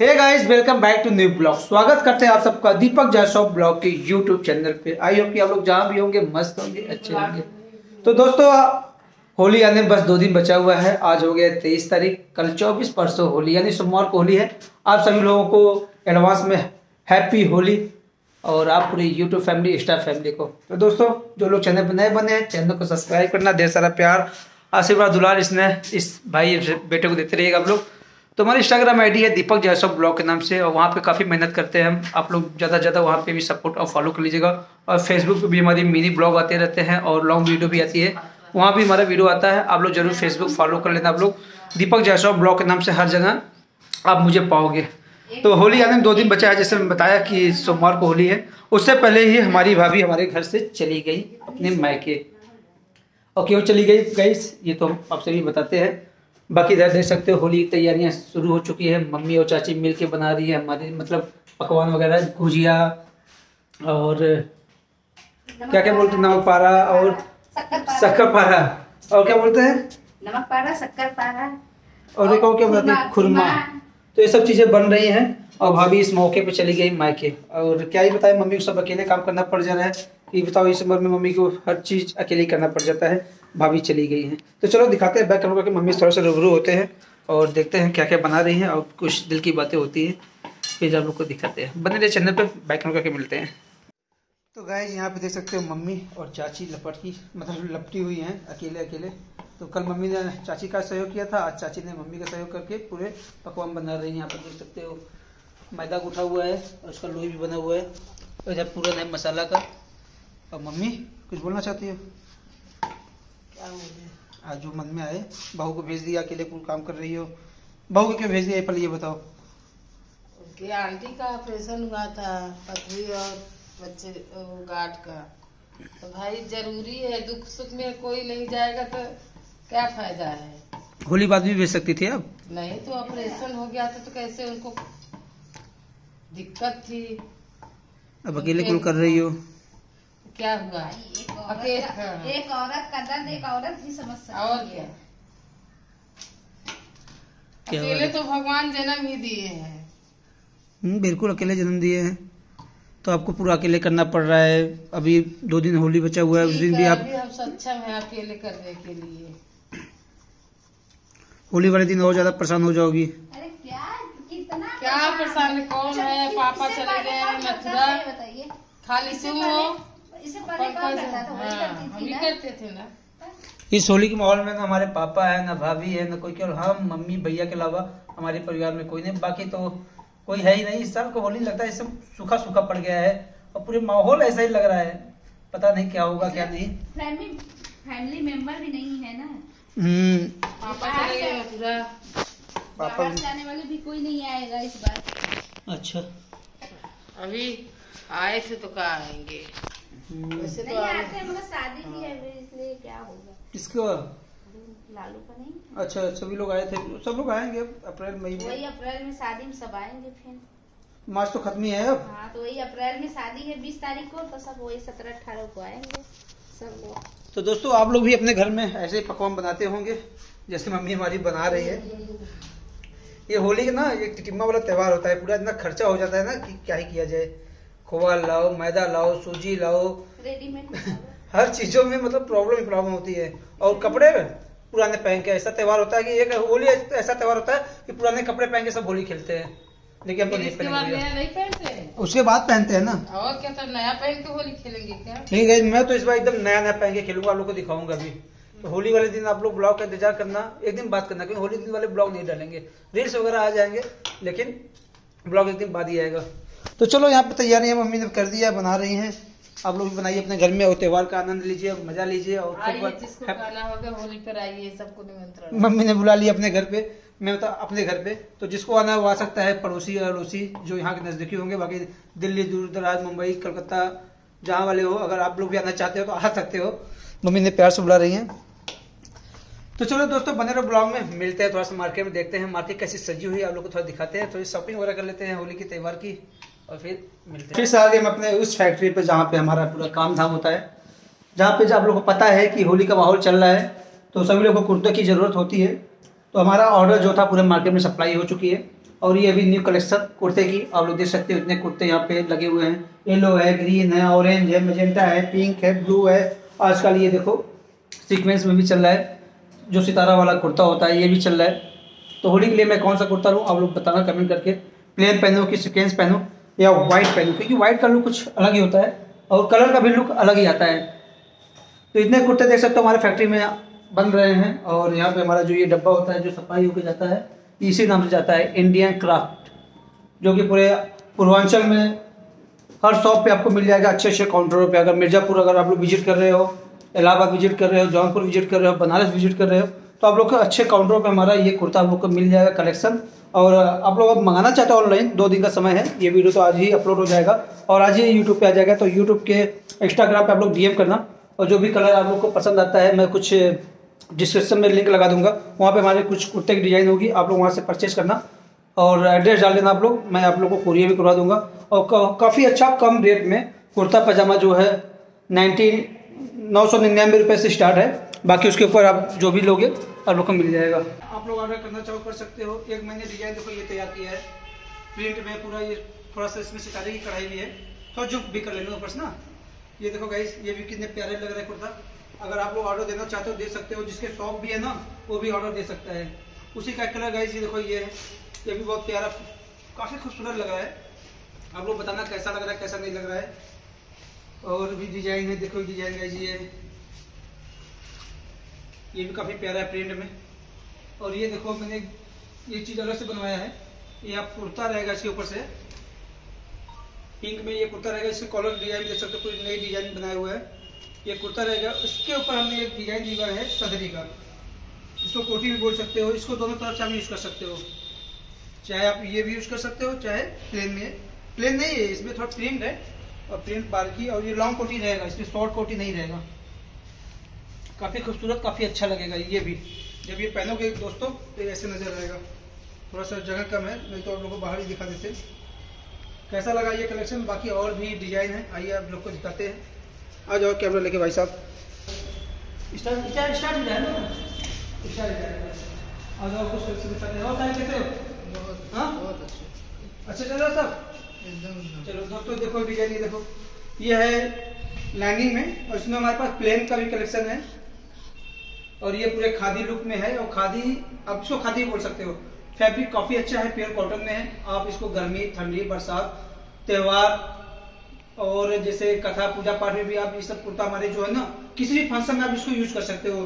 Hey guys welcome back to new blog स्वागत करते हैं आप सबका दीपक जासौब ब्लॉग के यूट्यूब चैनल पे। आई होप कि आप लोग जहाँ भी होंगे, मस्त होंगे, अच्छे होंगे। तो दोस्तों, होली आने बस दो दिन बचा हुआ है। आज हो गया तेईस तारीख, कल चौबीस परसों होली, यानी सोमवार को होली है। आप सभी लोगों को एडवांस में हैप्पी होली और आप पूरी यूट्यूब फैमिली इंस्टा फैमिली को। तो दोस्तों, जो लोग चैनल पर नए बने हैं चैनल को सब्सक्राइब करना, ढेर सारा प्यार, आशीर्वाद, दुलार इसने, इस भाई बेटे को देते रहिएगा आप लोग। तो हमारी इंस्टाग्राम आईडी है दीपक जैसव ब्लॉग के नाम से, और वहाँ पे काफ़ी मेहनत करते हैं हम। आप लोग ज़्यादा से ज़्यादा वहाँ पे भी सपोर्ट और फॉलो कर लीजिएगा। और फेसबुक पे भी हमारी मिनी ब्लॉग आते रहते हैं और लॉन्ग वीडियो भी आती है। वहाँ भी हमारा वीडियो आता है। आप लोग ज़रूर फेसबुक फॉलो कर लेना आप लोग। दीपक जैसव ब्लॉग के नाम से हर जगह आप मुझे पाओगे। तो होली आने में दो दिन बचा है, जैसे मैं बताया कि सोमवार को होली है। उससे पहले ही हमारी भाभी हमारे घर से चली गई अपने मायके। और क्यों चली गई गई ये तो हम आपसे भी बताते हैं। बाकी इधर देख सकते हो होली की तैयारियाँ शुरू हो चुकी है। मम्मी और चाची मिल के बना रही है हमारी मतलब पकवान वगैरह गुजिया और क्या क्या बोलते हैं? नमक पारा और शक्कर पारा। और क्या बोलते हैं? नमक पारा शक्कर पारा। और एक और क्या बोलते हैं? खुरमा। तो ये सब चीज़ें बन रही हैं और भाभी इस मौके पे चली गई मायके। और क्या ही बताए मम्मी को सब अकेले काम करना पड़ जा रहा है। ये बताओ इस उम्र में मम्मी को हर चीज़ अकेले करना पड़ जाता है। भाभी चली गई हैं। तो चलो दिखाते हैं बैक कैमरा मम्मी थोड़ा सा रूबरू होते हैं और देखते हैं क्या क्या बना रही हैं और कुछ दिल की बातें होती हैं। फिर आप लोग को दिखाते हैं। बने रहे चैनल पर बैक कैमरा के मिलते हैं। तो गाय यहाँ पे देख सकते हो मम्मी और चाची लपटकी मतलब लपटी हुई हैं अकेले अकेले। तो कल मम्मी ने चाची का सहयोग किया था, आज चाची ने मम्मी का सहयोग करके पूरे पकवान बना रही हैं। यहाँ पर देख सकते हो मैदा उठा हुआ है और उसका लोई भी बना हुआ है इधर पूरा है मसाला का। और मम्मी, कुछ बोलना चाहती हो? आज जो मन में आए बहू को भेज दिया अकेले पूरा काम कर रही हो। बहू को क्यों भेज दिया पहले ये बताओ। उनकी आंटी का ऑपरेशन हुआ था पथरी और बच्चे गांठ का। तो भाई ज़रूरी है दुख सुख में कोई नहीं जाएगा तो क्या फ़ायदा है? होली बाद भी भेज सकती थी आप? नहीं तो ऑपरेशन हो गया था तो कैसे उनको दिक्कत थी? अब अकेले क्यों कर रही हो। क्या हुआ? एक औरत हाँ। एक औरत का दर्द एक औरत ही समझ सकती और क्या? अकेले तो भगवान जन्म ही दिए हैं। हम्म, बिल्कुल अकेले जन्म दिए हैं। तो आपको पूरा अकेले करना पड़ रहा है। अभी दो दिन होली बचा हुआ है उस दिन भी आप अभी हम सक्षम हैं अकेले करने के लिए। होली वाले दिन और ज़्यादा परेशान हो जाओगी। अरे क्या कितना क्या परेशान? कौन है? पापा चले गए मथुरा खाली तुम हो इससे पहले कौन करता था? वही हाँ, करती थी ना? करते थे ना। इस होली के माहौल में ना हमारे पापा है ना भाभी है ना कोई केवल हम मम्मी भैया के अलावा हमारे परिवार में कोई नहीं। बाकी तो कोई है ही नहीं। इस साल को होली लगता है सब सूखा सूखा पड़ गया है और पूरे माहौल ऐसा ही लग रहा है। पता नहीं क्या होगा क्या नहीं। फैमिली फैमिली मेंबर भी नहीं है ना? हम्म। पापा पापा आने वाले भी कोई नहीं आएगा इस बार। अच्छा। अभी आए थे तो कहा आएँगे? वैसे तो आते मगर शादी भी है इसलिए क्या होगा? किसको लालू का नहीं? अच्छा सभी लोग आए थे। सब लोग आएँगे अप्रैल मई वही में अप्रैल में शादी में सब आएँगे फिर। मार्च तो खत्म ही है अब। हाँ तो वही अप्रैल में शादी है बीस तारीख को तो सब वही सत्रह अठारह को आएँगे सब लोग। तो दोस्तों आप लोग भी अपने घर में ऐसे ही पकवान बनाते होंगे जैसे मम्मी हमारी बना रही है। ये होली का ना ये टिटिम्मा वाला त्योहार होता है पूरा इतना खर्चा हो जाता है ना कि क्या ही किया जाए। खोआ लाओ मैदा लाओ सूजी लाओ। रेडीमेड हर चीज़ों में मतलब प्रॉब्लम ही प्रॉब्लम होती है। और कपड़े पुराने पहन के ऐसा त्यौहार होता है कि एक होली ऐसा त्योहार होता है कि पुराने कपड़े पहन के सब होली खेलते हैं। लेकिन हम तो नहीं पहनते? उसके बाद पहनते हैं ना। और क्या तो नया पहन के होली खेलेंगे क्या? नहीं मैं तो इस बार एकदम नया नया पहन के खेलूँगा आप लोग को दिखाऊँगा अभी। तो होली वाले दिन आप लोग ब्लॉग का इंतज़ार करना एक दिन बात करना क्योंकि होली दिन वाले ब्लॉग नहीं डालेंगे। रील्स वगैरह आ जाएँगे लेकिन ब्लॉग एक दिन बाद ही आएगा। तो चलो यहाँ पे तैयारियाँ मम्मी ने कर दिया बना रही हैं। आप लोग भी बनाइए अपने घर में और त्योहार का आनंद लीजिए मज़ा लीजिए और खूब आइए जिसको गाना होगा होली पर आइए सबको निमंत्रण। मम्मी ने बुला लिया अपने घर पे मैं बता अपने घर पे। तो जिसको आना है वो आ सकता है पड़ोसी और अड़ोसी जो यहाँ के नजदीकी होंगे। बाकी दिल्ली दूर दराज मुंबई कलकत्ता जहाँ वाले हो अगर आप लोग भी आना चाहते हो तो आ सकते हो। मम्मी ने प्यार से बुला रही हैं। तो चलो दोस्तों, बने रहो ब्लॉग में। मिलते हैं थोड़ा सा मार्केट में, देखते हैं मार्केट कैसी सजी हुई आप लोग को थोड़ा दिखाते हैं, थोड़ी शॉपिंग वगैरह कर लेते हैं, होली के त्यौहार की, और फिर मिलते हैं। फिर से आगे हम अपने उस फैक्ट्री पर जहाँ पे हमारा पूरा काम धाम होता है, जहाँ पे आप लोग को पता है कि होली का माहौल चल रहा है तो सभी लोग को कुर्ते की ज़रूरत होती है। तो हमारा ऑर्डर जो था पूरे मार्केट में सप्लाई हो चुकी है, और ये अभी न्यू कलेक्शन कुर्ते की, आप लोग देख सकते हो इतने कुर्ते यहाँ पे लगे हुए हैं। येलो है ग्रीन है ऑरेंज है मजेंटा है पिंक है ब्लू है। आजकल ये देखो सीक्वेंस में भी चल रहा है। जो सितारा वाला कुर्ता होता है, ये भी चल रहा है। तो होली के लिए मैं कौन सा कुर्ता लूँ? आप लोग बताना कमेंट करके। प्लेन पहनो कि सीक्वेंस पहनो या वाइट पहनो? क्योंकि वाइट का लुक कुछ अलग ही होता है और कलर का भी लुक अलग ही आता है। तो इतने कुर्ते देख सकते हो, हमारे फैक्ट्री में बन रहे हैं और यहाँ पे हमारा जो ये डब्बा होता है, जो सफ़ाई होकर जाता है, इसी नाम से जाता है इंडियन क्राफ्ट जो कि पूरे पूर्वांचल में हर शॉप पे आपको मिल जाएगा अच्छे अच्छे काउंटरों पे। अगर मिर्ज़ापुर अगर आप लोग विज़िट कर रहे हो इलाहाबाद विज़िट कर रहे हो, जौनपुर विज़िट कर रहे हो, बनारस विज़िट कर रहे हो तो आप लोग को अच्छे काउंटरों पे हमारा ये कुर्ता आप लोग को मिल जाएगा कलेक्शन। और आप लोग अब मंगाना चाहते हो ऑनलाइन, दो दिन का समय है, ये वीडियो तो आज ही अपलोड हो जाएगा। और आज ही यूट्यूब पे आ जाएगा तो यूट्यूब के इंस्टाग्राम पे आप लोग डीएम करना। और जो भी कलर आप लोग को पसंद आता है, मैं कुछ डिस्क्रिप्शन में लिंक लगा दूँगा, वहाँ पे हमारे कुछ कुर्ते की डिज़ाइन होगी, आप लोग वहाँ से परचेज करना। और एड्रेस डाल देना आप लोग, मैं आप लोग को कुरियर भी करवा दूँगा। और काफ़ी अच्छा कम रेट में कुर्ता पजामा जो है नाइनटीन नौ सौ निन्यानवे रुपये से स्टार्ट है। बाकी उसके ऊपर आप जो भी लोगे, आप लोग को मिल जाएगा। आप लोग ऑर्डर करना चाहो, कर सकते हो। एक महीने डिज़ाइन देखो, ये तैयार किया है। प्रिंट में पूरा ये, थोड़ा सा इसमें सितारे की कढ़ाई भी है। थोड़ा जो भी कर लेना ऊपर ना। ये देखो गाइस ये भी कितने प्यारे लग रहे हैं कुर्ता। अगर आप लोग ऑर्डर देना चाहते हो, दे सकते हो। जिसके शॉप भी है ना, वो भी ऑर्डर दे सकता है। उसी का कलर गाइस ये देखो, ये है। ये भी बहुत प्यारा, काफ़ी खूबसूरत लग रहा है। आप लोग बताना कैसा लग रहा है, कैसा नहीं लग रहा है। और भी डिज़ाइन है, देखो डिज़ाइन गाइस ये। ये भी काफ़ी प्यारा है प्रिंट में। और ये देखो, मैंने ये चीज़ अलग से बनवाया है। ये आप कुर्ता रहेगा इसके ऊपर से। पिंक में ये कुर्ता रहेगा, इसके कॉलर डिज़ाइन देख सकते हो, कोई नई डिज़ाइन बनाया हुआ है। ये कुर्ता रहेगा, इसके ऊपर हमने एक डिज़ाइन दिया है सदरी का। इसको कोटी भी बोल सकते हो, इसको दोनों तरफ़ से आप यूज़ कर सकते हो। चाहे आप ये भी यूज़ कर सकते हो, चाहे प्लेन में। प्लेन नहीं है, इसमें थोड़ा प्रिंट है। और प्रिंट बारकी और ये लॉन्ग कोटी रहेगा इसमें शॉर्ट कोटी नहीं रहेगा। काफ़ी खूबसूरत काफ़ी अच्छा लगेगा ये भी। जब ये पहनोगे दोस्तों तो ऐसे नज़र आएगा। थोड़ा सा जगह कम है नहीं तो आप लोग को बाहर ही दिखा देते। कैसा लगा ये कलेक्शन बाकी और भी डिज़ाइन है। आइए आप लोग को दिखाते हैं। आ जाओ कैमरा लेके भाई साहब। आ जाओ कुछ दिखाते हैं। और कैसे हो? हाँ? बहुत अच्छे। अच्छा चल रहा एकदम चलो दोस्तों, देखो डिज़ाइन ये देखो। ये है लाइनिंग में, और इसमें हमारे पास प्लेन का भी कलेक्शन है। और ये पूरे खादी लुक में है, और खादी, आप इसको खादी बोल सकते हो। फैब्रिक काफ़ी अच्छा है प्योर कॉटन में है। आप इसको गर्मी, ठंडी, बरसात, त्योहार, और जैसे कथा, पूजा पाठ में भी आप ये सब कुर्ता हमारे जो है ना, किसी भी फ़ंक्शन में आप इसको यूज़ कर सकते हो।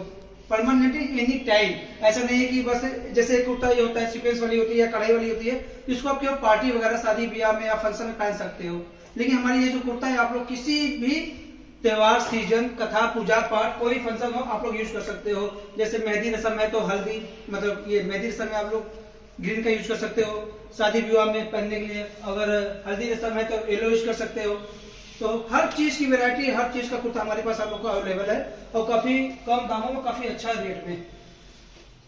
परमानेंटली एनी टाइम ऐसा नहीं है कि बस जैसे कुर्ता ये होता है सीक्वेंस वाली होती है या कढ़ाई वाली होती है, इसको आप केवल पार्टी वगैरह, शादी ब्याह में या फ़ंक्शन में पहन सकते हो। लेकिन हमारी ये जो कुर्ता है, आप लोग किसी भी त्योहार सीज़न कथा, पूजा, पाठ, कोई फ़ंक्शन हो, आप लोग यूज़ कर सकते हो। जैसे मेहंदी रसम है तो हल्दी मतलब ये मेहंदी रसम में आप लोग ग्रीन का यूज़ कर सकते हो। शादी विवाह में पहनने के लिए अगर हल्दी रसम है तो येलो यूज़ कर सकते हो। तो हर चीज़ की वैरायटी हर चीज़ का कुर्ता हमारे पास आप लोग को अवेलेबल है और काफ़ी कम दामों में, काफ़ी अच्छा रेट में।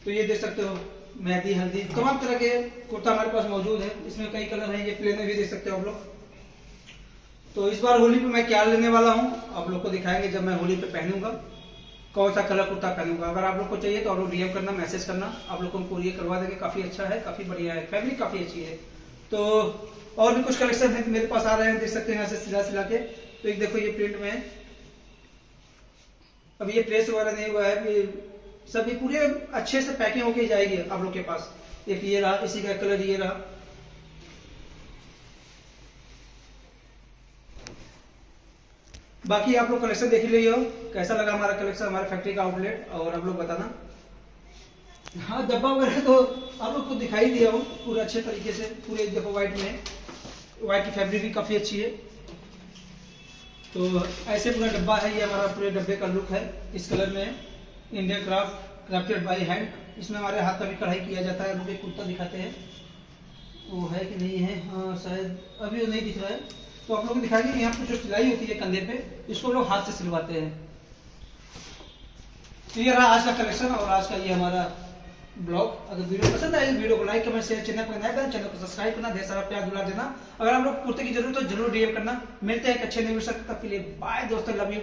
तो ये देख सकते हो मेहंदी हल्दी, तमाम तरह के कुर्ता हमारे पास मौजूद है। इसमें कई कलर है, ये प्लेन में भी देख सकते हो आप लोग। तो इस बार होली पे मैं क्या लेने वाला हूँ, आप लोग को दिखाएँगे जब मैं होली पे पहनूँगा। कौन सा कलर कुर्ता पहनूँगा? अगर आप लोग को चाहिए तो आप लोग डीएम करना मैसेज करना। आप लोग को हम कुरियर करवा देंगे। काफ़ी अच्छा है, काफ़ी बढ़िया है फैब्रिक काफ़ी अच्छी है। तो और भी कुछ कलेक्शन है मेरे पास आ रहे हैं, देख सकते हैं यहाँ से सिला सिला के तो एक देखो ये प्रिंट में। अब ये प्रेस वगैरह नहीं हुआ है सब पूरे अच्छे से पैकिंग होके जाएगी आप लोग के पास। एक ये रहा, इसी का कलर ये रहा। बाकी आप लोग कलेक्शन देख हो कैसा लगा हमारा कलेक्शन हमारे फैक्ट्री का आउटलेट और आप लोग बताना। हाँ डब्बा वगैरह तो आप लोग को दिखाई दिया हूँ, पूरे अच्छे तरीके से, पूरे देखो व्हाइट में। व्हाइट की फैब्रिक भी काफ़ी अच्छी है। तो ऐसे पूरा डब्बा है, ये हमारा पूरे डब्बे का लुक है। इस कलर में Indian craft crafted by hand इसमें हमारे हाथ का भी कढ़ाई किया जाता है मुझे कुर्ता दिखाते हैं। वो है कि नहीं है? हाँ शायद अभी वो नहीं दिख रहा है। तो आप लोग दिखाएँगे, यहाँ पे जो सिलाई होती है कंधे पे, इसको लोग हाथ से सिलवाते हैं। तो ये रहा आज का कलेक्शन और आज का ये हमारा ब्लॉग। अगर वीडियो पसंद आए तो वीडियो को लाइक, कमेंट शेयर चैनल को नया करना चैनल को सब्सक्राइब करना, ढेर सारा प्यार दुला देना। अगर हम लोग कुर्ते की ज़रूरत तो ज़रूर डीएम करना। मिलते हैं एक अच्छे न्यू तब के लिए बाय दोस्तों लव यू